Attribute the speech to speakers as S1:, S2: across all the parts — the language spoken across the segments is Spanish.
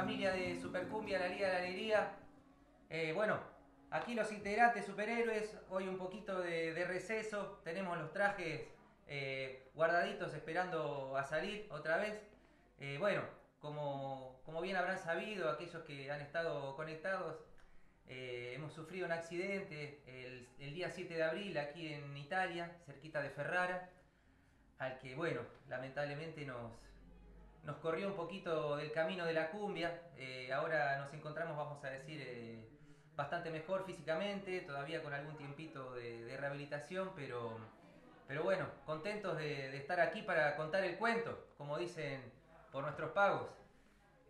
S1: familia de Supercumbia, la Liga de la Alegría. Eh, bueno, aquí los integrantes superhéroes, hoy un poquito de, receso, tenemos los trajes eh, guardaditos esperando a salir otra vez. Eh, bueno, como, como, bien habrán sabido aquellos que han estado conectados, hemos sufrido un accidente el, el día 7 de abril aquí en Italia, cerquita de Ferrara, al que, bueno, lamentablemente nos, nos corrió un poquito del camino de la cumbia. Eh, ahora nos encontramos, vamos a decir, eh, bastante mejor físicamente, todavía con algún tiempito de, rehabilitación, pero, pero bueno, contentos de, estar aquí para contar el cuento, como dicen por nuestros pagos.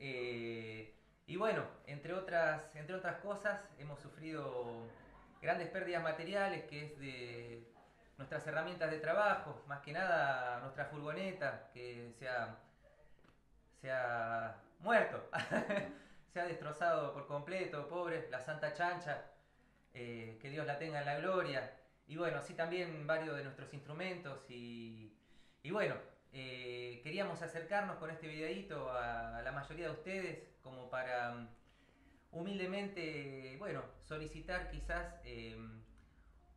S1: Eh, y bueno, entre otras, entre otras cosas, hemos sufrido grandes pérdidas materiales, que es de nuestras herramientas de trabajo, más que nada nuestra furgoneta, que se se ha muerto, se ha destrozado por completo, pobre, la Santa Chancha, eh, que Dios la tenga en la gloria. Y bueno, así también varios de nuestros instrumentos y, bueno, eh, queríamos acercarnos con este videito a, la mayoría de ustedes como para mm, humildemente, bueno, solicitar quizás em,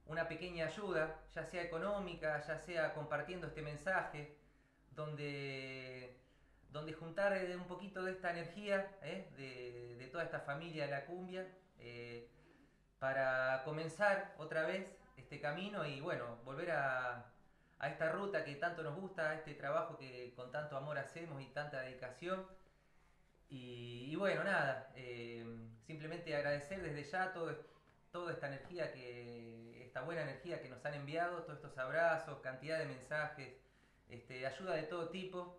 S1: una pequeña ayuda, ya sea económica, ya sea compartiendo este mensaje, donde donde juntar eh, un poquito de esta energía eh, de, toda esta familia de la cumbia eh, para comenzar otra vez este camino y bueno, volver a, esta ruta que tanto nos gusta, a este trabajo que con tanto amor hacemos y tanta dedicación. Y, bueno, nada, simplemente agradecer desde ya toda esta energía, que, esta buena energía que nos han enviado, todos estos abrazos, cantidad de mensajes, este, ayuda de todo tipo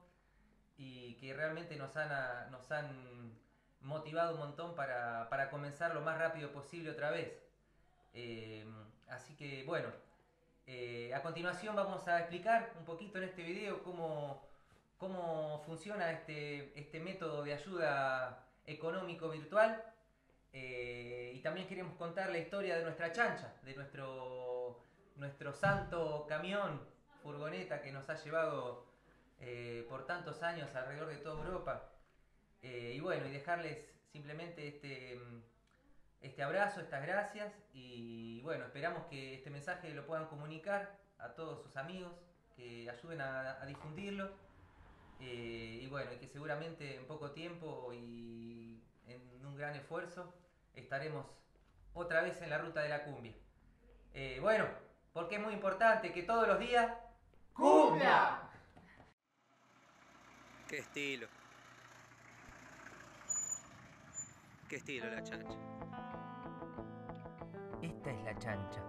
S1: y que realmente nos han, nos han motivado un montón para, comenzar lo más rápido posible otra vez. Eh, así que bueno, eh, a continuación vamos a explicar un poquito en este video cómo, cómo funciona este, este método de ayuda económico virtual. Eh, y también queremos contar la historia de nuestra chancha, de nuestro, nuestro santo camión, furgoneta que nos ha llevado eh, por tantos años alrededor de toda Europa. Eh, y bueno, y dejarles simplemente este, este abrazo, estas gracias y bueno, esperamos que este mensaje lo puedan comunicar a todos sus amigos, que ayuden a, difundirlo eh, y bueno, y que seguramente en poco tiempo y en un gran esfuerzo estaremos otra vez en la ruta de la cumbia. bueno, porque es muy importante que todos los días... ¡Cumbia!
S2: Qué estilo. Qué estilo la chancha.
S3: Esta es la chancha.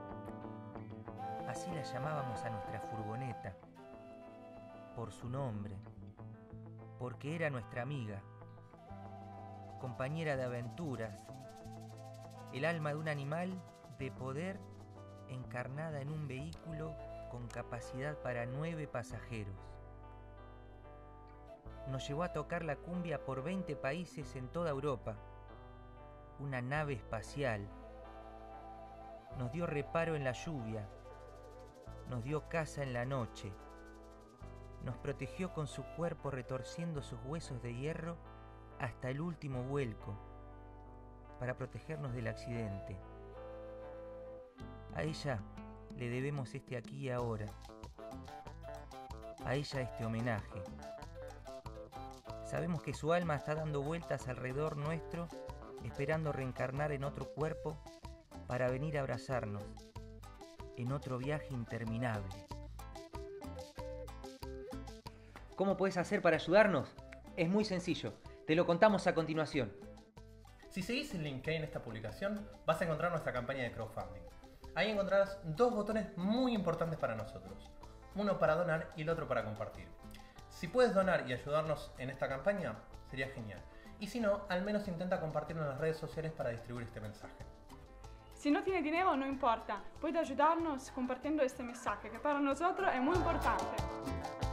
S3: Así la llamábamos a nuestra furgoneta. Por su nombre. Porque era nuestra amiga. Compañera de aventuras. El alma de un animal de poder encarnada en un vehículo con capacidad para nueve pasajeros nos llevó a tocar la cumbia por 20 países en toda Europa. Una nave espacial. Nos dio reparo en la lluvia. Nos dio casa en la noche. Nos protegió con su cuerpo retorciendo sus huesos de hierro hasta el último vuelco para protegernos del accidente. A ella le debemos este aquí y ahora. A ella este homenaje. Sabemos que su alma está dando vueltas alrededor nuestro, esperando reencarnar en otro cuerpo para venir a abrazarnos en otro viaje interminable.
S1: ¿Cómo puedes hacer para ayudarnos? Es muy sencillo, te lo contamos a continuación.
S4: Si seguís el link que hay en esta publicación, vas a encontrar nuestra campaña de crowdfunding. Ahí encontrarás dos botones muy importantes para nosotros, uno para donar y el otro para compartir. Si puedes donar y ayudarnos en esta campaña, sería genial. Y si no, al menos intenta compartirlo en las redes sociales para distribuir este mensaje.
S5: Si no tiene dinero, no importa. Puede ayudarnos compartiendo este mensaje, que para nosotros es muy importante.